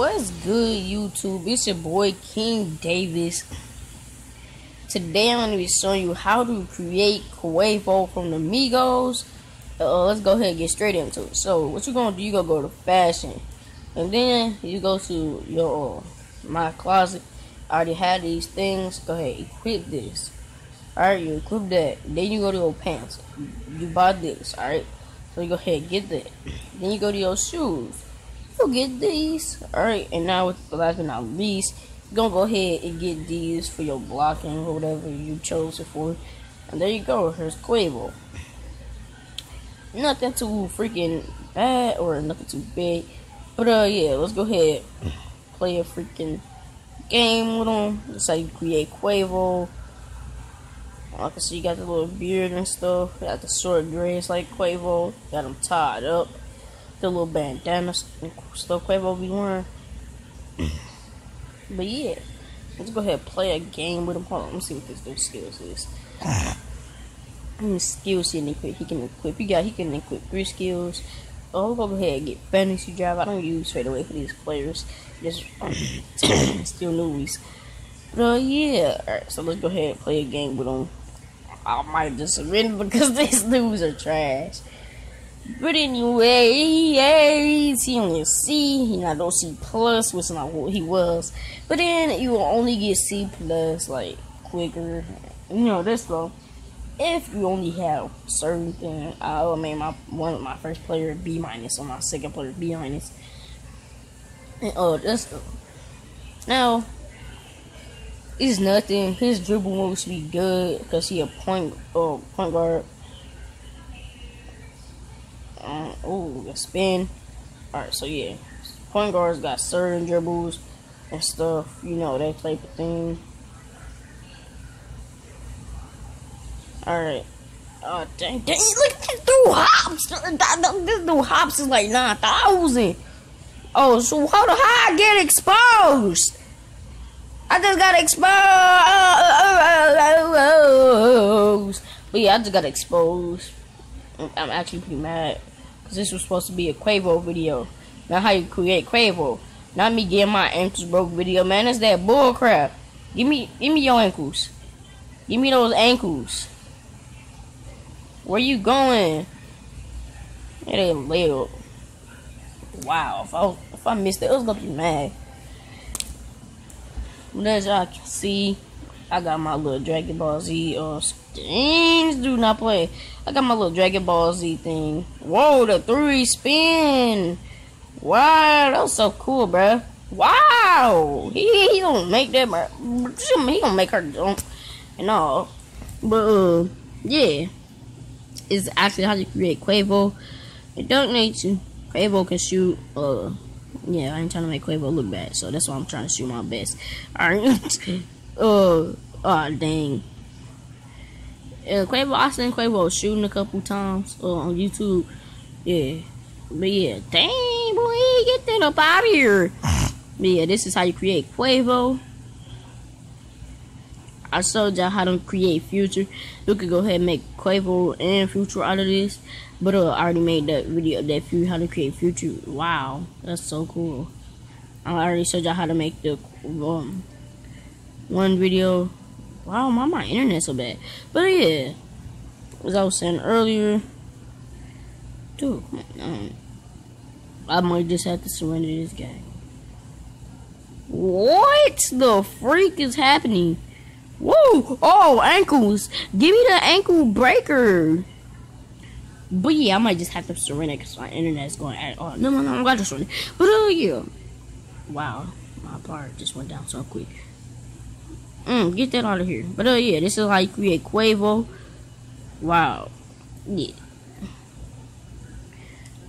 What's good, YouTube? It's your boy King Davis. Today I'm to be showing you how to create Quavo from the Migos. Uh, let's go ahead and get straight into it. So, what you're going to do, you're going to go to fashion. And then you go to your uh, my closet. I already had these things. Go ahead, equip this. Alright, you equip that. Then you go to your pants. You buy this, alright? So you go ahead get that. Then you go to your shoes. You get these. Alright, and now with the last but not least, you're gonna go ahead and get these for your blocking or whatever you chose it for. And there you go, here's Quavo. Nothing too freaking bad or nothing too big. But uh yeah, let's go ahead play a freaking game with them. That's how you create Quavo. I can see you got the little beard and stuff. Got the short dreads like Quavo. Got them tied up. The little bandana stuff Quavo be wearing. but yeah, let's go ahead and play a game with him. Hold on, let me see what this dude's skills is. Skills he can equip. He can equip. He got. He can equip three skills. Oh, go ahead and get fantasy drive. I don't use straight away for these players. Just still newbies. But uh, yeah. Alright, so let's go ahead and play a game with them. I might just win because these dudes are trash. But anyway, he only C, he not no C plus, which is not what he was. But then you will only get C plus like quicker. You know this though. If you only have certain thing, I made my one of my first player B minus, or my second player B minus. Oh, this now it's nothing. His dribble moves be good because he a point uh, point guard. Um, oh, spin. Alright, so yeah. Point guards got certain dribbles and stuff, you know, that type of thing. Alright. Oh, dang, dang, look at this dude hops. This dude hops is like 9,000. Oh, so how the how I get exposed? I just got exposed. But yeah, I just got exposed. I'm actually pretty mad. This was supposed to be a Quavo video. Not how you create Quavo. Not me getting my ankles broke video, man. That's that bull crap. Give me, give me your ankles. Give me those ankles. Where you going? It ain't lit Wow, if I, if I missed it, I was gonna be mad. But as y'all can see, I got my little Dragon Ball Z uh things do not play. I got my little Dragon Ball Z thing. Whoa, the three spin. Wow, that was so cool, bruh. Wow, he he gonna make that, bro. He don't make her jump and all. But uh, yeah, it's actually how you create Quavo. It don't need to. Quavo can shoot. Uh, yeah, I ain't trying to make Quavo look bad, so that's why I'm trying to shoot my best. Alright. uh, oh, dang. Uh, Quavo, I seen Quavo shooting a couple times uh, on YouTube. Yeah. But yeah, dang, boy, get that up out of here. But yeah, this is how you create Quavo. I showed y'all how to create Future. You could go ahead and make Quavo and Future out of this. But uh, I already made that video of that Future, how to create Future. Wow, that's so cool. I already showed y'all how to make the um, one video. Wow, my, my internet so bad. But yeah, as I was saying earlier, dude, um, I might just have to surrender this guy. What the freak is happening? Whoa! Oh, ankles! Give me the ankle breaker! But yeah, I might just have to surrender because my internet is going at oh no no no I'm gonna surrender. But uh yeah. Wow, my part just went down so quick. Mm, get that out of here. But uh yeah, this is how you create Quavo. Wow. Yeah.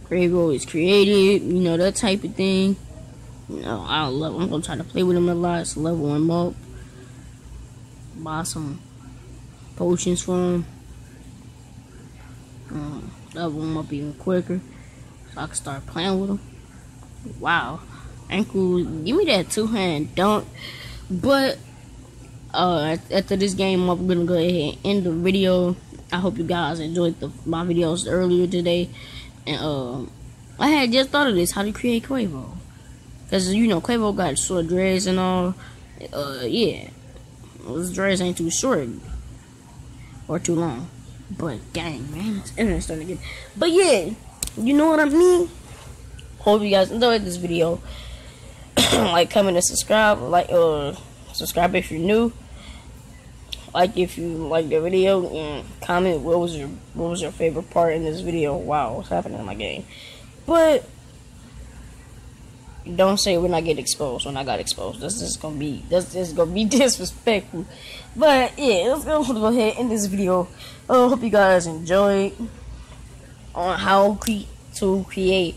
Quavo is created, you know, that type of thing. You know, I love I'm gonna try to play with him a lot, so level him up buy some potions for him. Um, level him up even quicker so I can start playing with him. Wow. Ankle, give me that two hand dunk. But uh, after this game, I'm gonna go ahead and end the video. I hope you guys enjoyed the, my videos earlier today. And um, I had just thought of this: how to create Quavo. Cause you know Quavo got short dreads and all. Uh, yeah, his dreads ain't too short or too long. But dang, man, it's to get. But yeah, you know what I mean. Hope you guys enjoyed this video. like, comment, and subscribe. Like, uh, subscribe if you're new. Like if you like the video and comment what was your what was your favorite part in this video. Wow, what's happening in my game? But don't say when I get exposed. When I got exposed, this is gonna be this is gonna be disrespectful. But yeah, let's go, ahead in this video. I uh, hope you guys enjoyed on how cre to create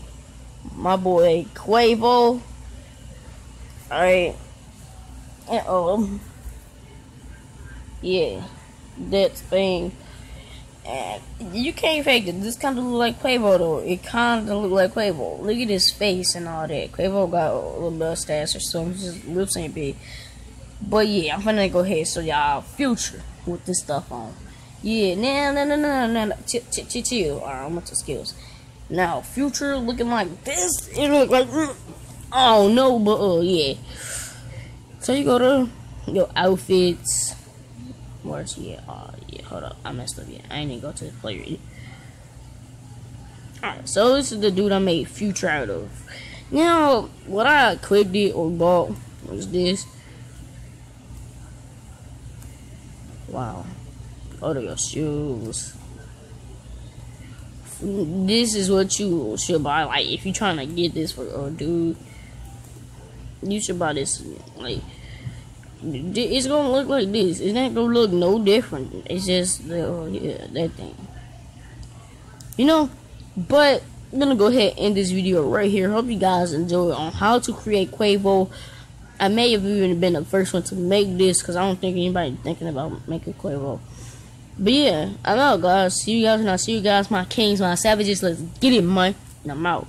my boy Quavo. Alright, and yeah, that thing. And you can't fake it. This kind of look like Quavo though. It kind of look like Quavo. Look at his face and all that. Quavo got a little mustache or something. His lips ain't big. But yeah, I'm gonna go ahead so y'all future with this stuff on. Yeah, now, no, no, no, no, no, chill, chill, chill. Alright, I'm going to skills. Now, future looking like this. It look like, mm, oh no, but uh, yeah. So you go to your outfits. Yeah? Uh, yeah. Hold up, I messed up. Yeah, I even go to the player. Alright, so this is the dude I made future out of. Now, what I equipped it or bought was this. Wow. Go to your shoes. This is what you should buy. Like, if you're trying to get this for a dude, you should buy this. Like, it's gonna look like this. It's not gonna look no different. It's just the uh, yeah, that thing. You know, but I'm gonna go ahead and end this video right here. Hope you guys enjoy on how to create Quavo. I may have even been the first one to make this because I don't think anybody thinking about making Quavo. But yeah, I'm out, guys. See you guys, and I'll see you guys, my kings, my savages. Let's get it, man. And I'm out.